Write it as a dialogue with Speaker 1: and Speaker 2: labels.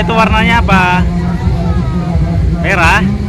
Speaker 1: Itu warnanya apa? Merah?